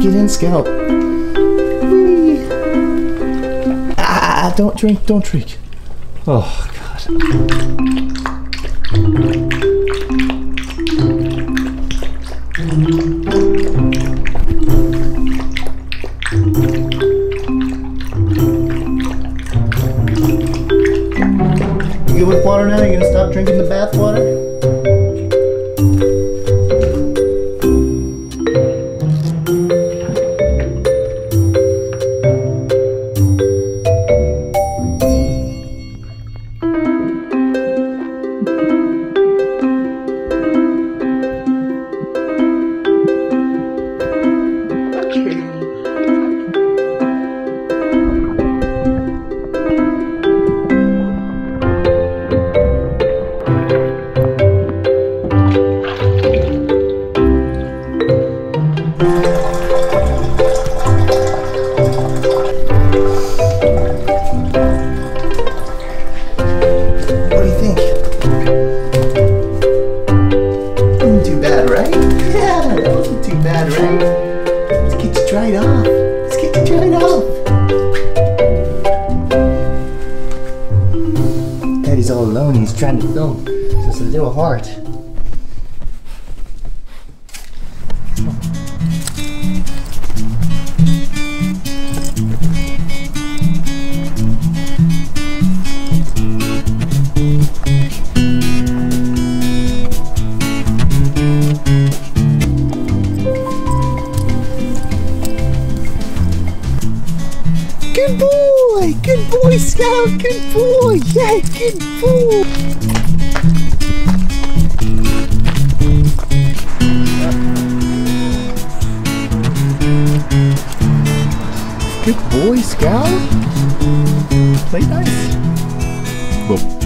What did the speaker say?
Get in, Scout. Ah, don't drink, don't drink. Oh, God. You good with water now? You gonna stop drinking the bath water? Right? Yeah, that wasn't too bad, right? Let's get you dried off. Let's get you dried off. Daddy's all alone. He's trying to film. So it's a little hard. Good boy! Good boy, Scout! Good boy! Yeah, good boy! Good boy, Scout! Play nice.